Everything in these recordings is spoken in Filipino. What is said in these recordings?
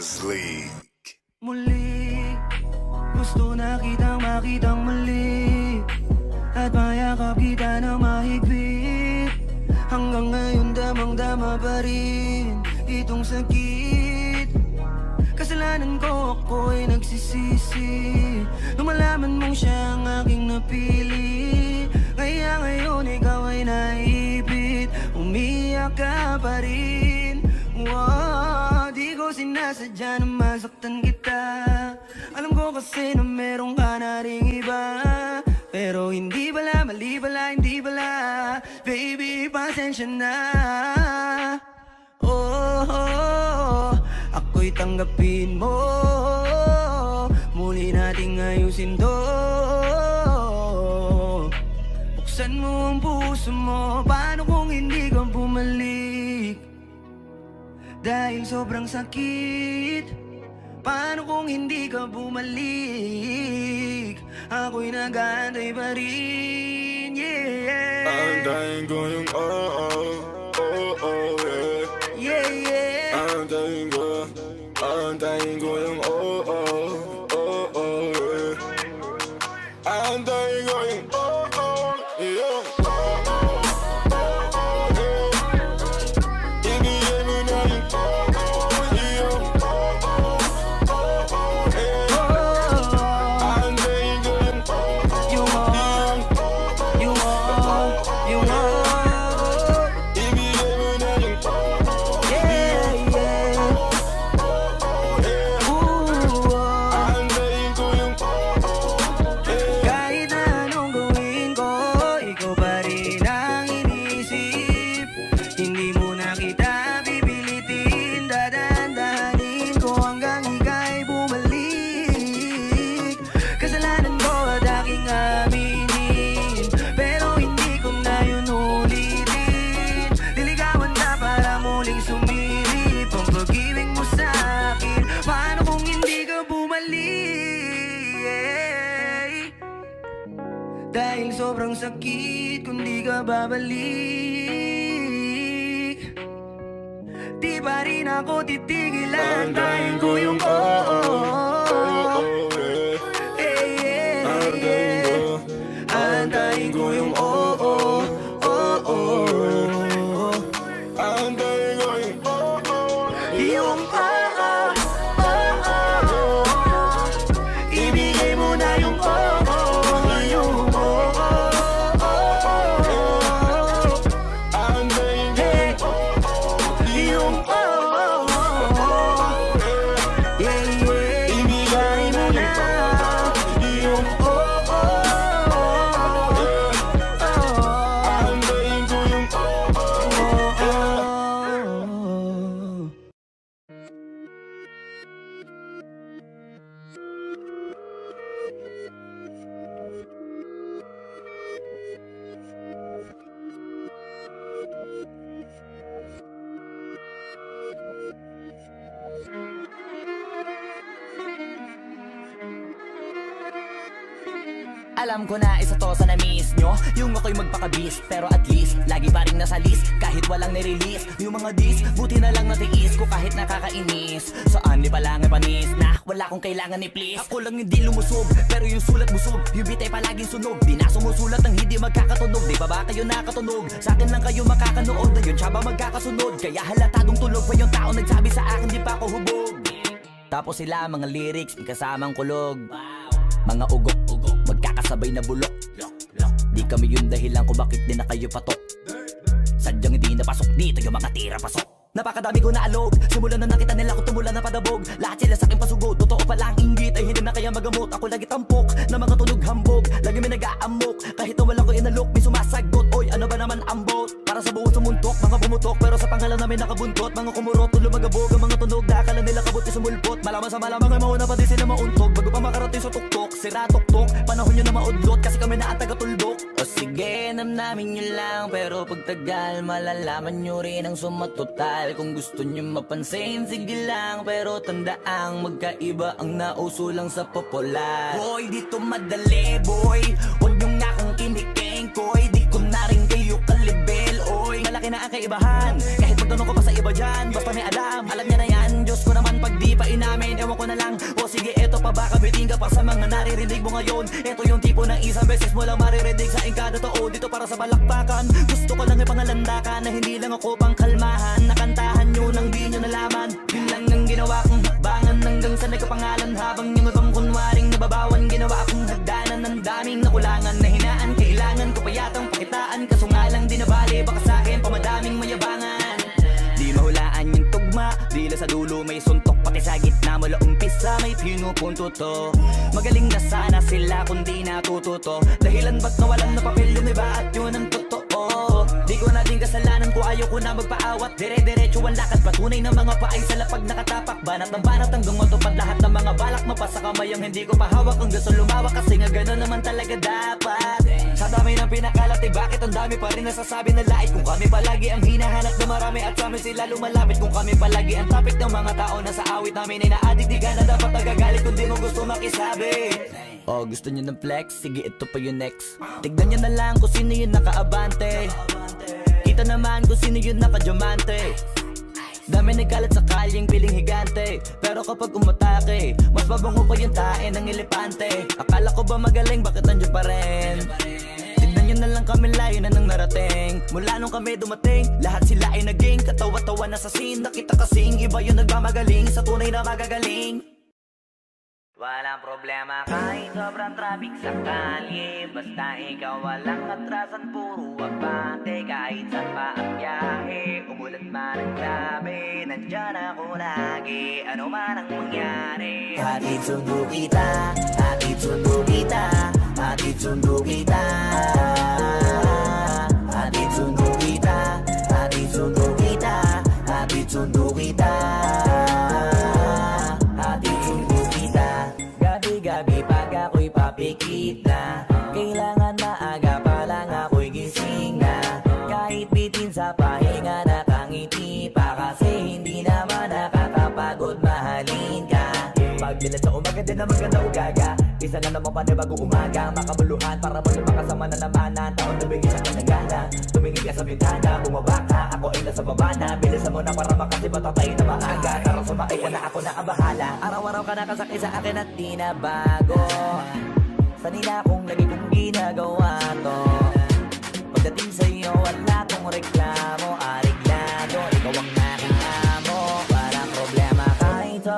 Droppers League. Muli Gusto na kitang makitang muli. At mayakap kita na mahigpit. Hanggang ngayon damang-dama pa rin Itong sakit. Kasalanan ko ako'y nagsisisi. Nung malaman mong siya ang aking napili. Kaya ngayon ikaw ay naipit. Umiyak ka pa rin sinasadya na masaktan kita. Alam ko kasi na meron ka na ring iba. Pero hindi bala, mali bala, hindi bala. Baby, pasensya na. Oh, oh, oh. Ako'y tanggapin mo Dahil sobrang sakit Paano kung hindi ka bumalik? Ako'y nag-aantay pa rin Yeah. Antayin ko yung oh oh oh oh yeah. Yeah yeah. Antayin ko Antayin ko yung oh dahil sobrang sakit kung di ka babalik. Di pa rin ako titigil Antayin ko yung oo Alam ko na isa to sa na-miss nyo. Yung ako'y magpakabis Pero at least, lagi pa rin nasa list. Kahit walang nirelease Yung mga dis, buti na lang natiis ko kahit nakakainis. Saan ni palang panis? Na Wala kong kailangan ni please. Ako lang hindi lumusob Pero yung sulat busog. Yung bitay palaging sunog. Di na sumusulat ang hindi magkakatunog. Di ba ba kayo nakatunog? Sa akin lang kayo makakanood. Ayun siya ba magkakasunod? Kaya halatadong tulog pa yung tao Nagsabi sa akin di pa ako hubog. Tapos sila mga lyrics May kasamang kulog. Mga ugok-ugok Magkakasabay na bulok. Di kami yung dahilan kung bakit di na kayo patok. Sadyang hindi napasok dito yung mga tira pasok. Napakadami ko na alog Simulan na nakita nila ko tumula na padabog. Lahat sila sa akin pasugod Totoo pala ang inggit Ay hindi na kaya magamot. Ako lagi tampok Na mga tunog hambog Lagi may nag-aamok. Kahit na walang ko inalok May sumasagot. Oy ano ba naman ang bot? Para sa buong sumuntok Mga pumutok Pero sa pangalan namin nakabuntot. Mga kumurot Tulo magabog Ang mga tunog Na akala nila kabuti sumulpot. Malaman sa malamang Ay mauna pa din sila mauntog Bago pa makarating sa tuktok Sira tuktok nyo na maudlot Kasi kami na ang taga-tuldok O sige namnamin nyo lang Pero pagtagal Malalaman nyo rin ang sumatotal Kung gusto nyo mapansin Sige lang Pero tandaang Magkaiba ang nauso lang sa popular. Boy dito madali boy. Huwag nyo nga akong kinikeng koy. Di ko na rin kayo kalibel Oy. Malaki na ang kaibahan. Kahit magtanong ko pa sa iba dyan Basta may alam. Alam niya namin Ewan ko na lang. O sige eto pa baka biting ka pa sa mga naririnig mo ngayon? Ito yung tipo ng isang beses mo lang maririnig sa engkada totoo Dito para sa balakbakan Gusto ko lang ipangalandakan Na hindi lang ako pang kalmahan Nakantahan nyo nang di nyo nalaman. Yun lang ang ginawa kong hakbangan Hanggang sa nagkapangalan. Habang yung ibang kunwaring nababawan Ginawa akong umpisa may pinupunto to. Magaling na sana sila kung di natututo. Dahilan ba't nawalan na papel yung iba at yun ang totoo? Di ko na din kasalanan ko ayaw ko na magpaawat. Dire-diretso ang lakad patunay ng mga paay sa lapag nakatapak Banat ng banat hanggang matupad lahat ng mga balak Mapasa kamay ang hindi ko pahawak Ang gusto lumawak kasi nga gano'n naman talaga dapat. Sa dami ng pinakalat eh bakit ang dami pa rin nasasabi na lait Kung kami palagi ang hinahanap na marami At sa amin sila lumalapit. Kung kami palagi ang topic ng mga tao na sa awit namin Ay naadik di ka na dapat nagagalit kung di mo gusto makisabi. Oh gusto nyo ng flex? Sige ito pa yung next. Tignan nyo na lang kung sino yung nakaabante. Kita naman kung sino yung nakadiamante Dami nagkalat sa kalyeng piling higante. Pero kapag umatake Mas mabango pa yung tae ng elepante. Akala ko ba magaling? Bakit nandiyan pa rin? Tignan nyo na lang kami layo na nang narating. Mula nung kami dumating Lahat katawa-tawa na sa scene Nakita kasing iba yung nagmamagaling. Sa tunay na magagaling. Walang problema kahit sobrang traffic sa kalye. Basta ikaw walang atrasan, puro abante. Kahit saan pa ang biyahe, umulan man ang grabe. Nandyan ako lagi, ano man ang mangyari. Hatid sundo kita, hatid sundo kita Hatid sundo kita. Hatid sundo kita, hatid sundo kita sundo kita. Hatid sundo Gabi-gabi pag ako'y papikit na. Kailangan maaga pa lang ako'y gising na. Kahit bitin sa pahinga nakangiti pa. Kasi hindi naman nakakapagod mahalin ka. Pagdilat sa umaga din naman ganda ugaga. Isa na naman pa bagong umaga. Makabuluhan para mo makasama na naman Ang taon na bigyan sa kanagana. Tumingin ka sa bintana, bumaba ka Ako ay nasa baba na. Bilisan mo na para makasiba tayo na maaga. Tara sumakay ka na ako na ang bahala. Araw-araw ka nakasakay sa akin at di na bago. Sanila kong lagi kong ginagawa to. Pagdating sa iyo wala kong reklamo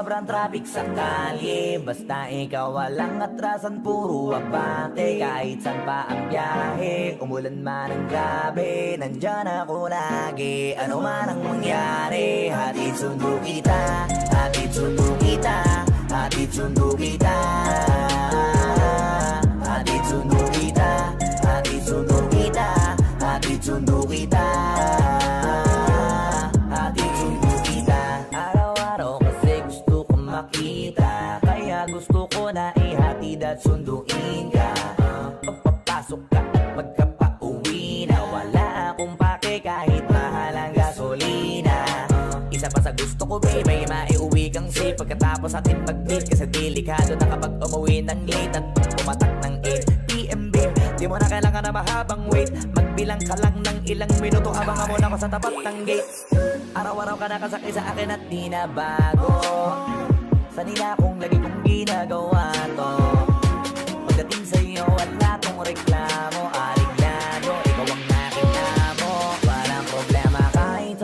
sobrang traffic sa kalye. Basta ikaw walang atrasan, puro abante. Kahit saan pa ang biyahe, umulan man ang grabe Nandyan ako lagi, ano man ang mangyari Hatid sundo kita, ko baby, maiuwi kang safe Pagkatapos atin mag-date Kasi delikado na kapag umuwi ng late At pumatak ng 8pm babe. Di mo na kailangan na mahabang wait. Magbilang ka lang ng ilang minuto Abangan mo na ako sa tapat ng gate Araw-araw ka nakasakay sa akin at di na bago. Sanila kong lagi kong ginagawa to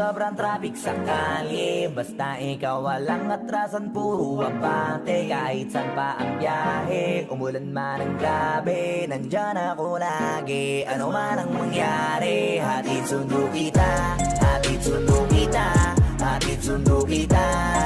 sobrang traffic sa kalye. Basta ikaw walang atrasan, puro abante Kahit saan pa ang biyahe, umulan man ang grabe Nandyan ako lagi, ano man ang mangyari Hatid sundo kita, hatid sundo kita Hatid sundo kita